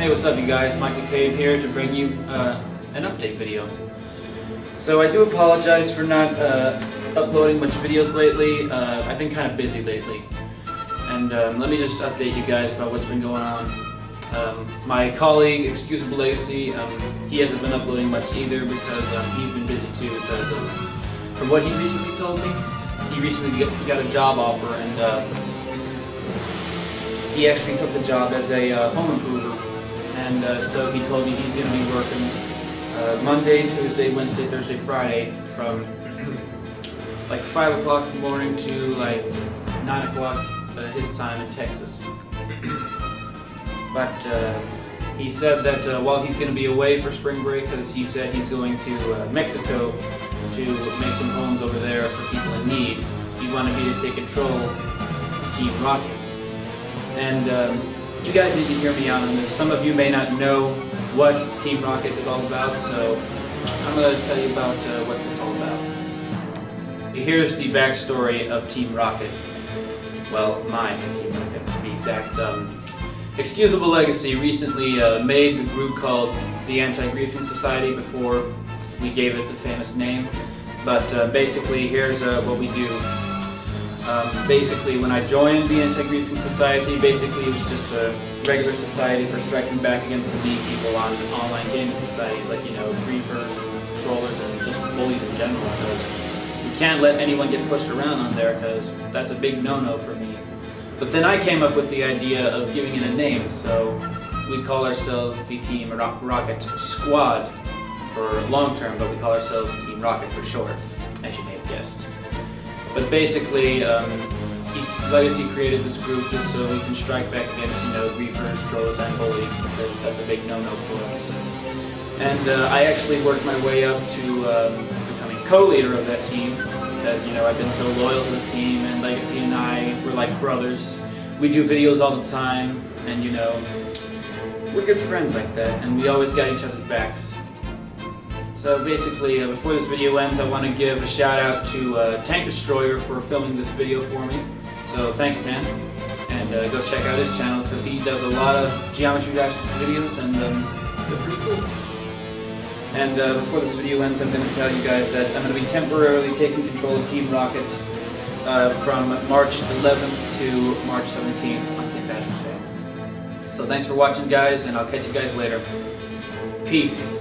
Hey, what's up you guys? Mike McCabe here to bring you uh, an update video. So I do apologize for not uh, uploading much videos lately. Uh, I've been kind of busy lately. And um, let me just update you guys about what's been going on. Um, my colleague, Excusable Legacy, um, he hasn't been uploading much either because um, he's been busy too because from what he recently told me, he recently got a job offer and uh, he actually took the job as a uh, home improver and uh, so he told me he's going to be working uh, Monday, Tuesday, Wednesday, Thursday, Friday from like 5 o'clock in the morning to like 9 o'clock uh, his time in Texas. but uh, he said that uh, while he's going to be away for spring break, because he said he's going to uh, Mexico to make some homes over there for people in need, he wanted me to take control of Team Rocket. And um, you guys need to hear me out on this. Some of you may not know what Team Rocket is all about, so I'm going to tell you about uh, what it's all about. Here's the backstory of Team Rocket. Well, my Team Rocket, to be exact. Um, Excusable Legacy recently uh, made the group called the Anti-Griefing Society before we gave it the famous name. But uh, basically, here's uh, what we do. Um, basically, when I joined the Anti-Griefing Society, basically it was just a regular society for striking back against the mean people on online gaming societies, like, you know, griefers, trollers, and just bullies in general, because you can't let anyone get pushed around on there, because that's a big no-no for me. But then I came up with the idea of giving it a name, so we call ourselves the Team Rocket Squad for long term, but we call ourselves Team Rocket for short, as you may have guessed. But basically, um, he, Legacy created this group just so we can strike back against, you know, griefers, trolls, and bullies, because that's a big no-no for us. And uh, I actually worked my way up to um, becoming co-leader of that team, because, you know, I've been so loyal to the team, and Legacy and I, we're like brothers. We do videos all the time, and, you know, we're good friends like that, and we always got each other's backs. So basically, uh, before this video ends, I want to give a shout out to uh, Tank Destroyer for filming this video for me. So thanks, man. And uh, go check out his channel because he does a lot of Geometry Dash videos and um, they're pretty cool. And uh, before this video ends, I'm going to tell you guys that I'm going to be temporarily taking control of Team Rocket uh, from March 11th to March 17th on St. Patrick's Day. So thanks for watching, guys, and I'll catch you guys later. Peace.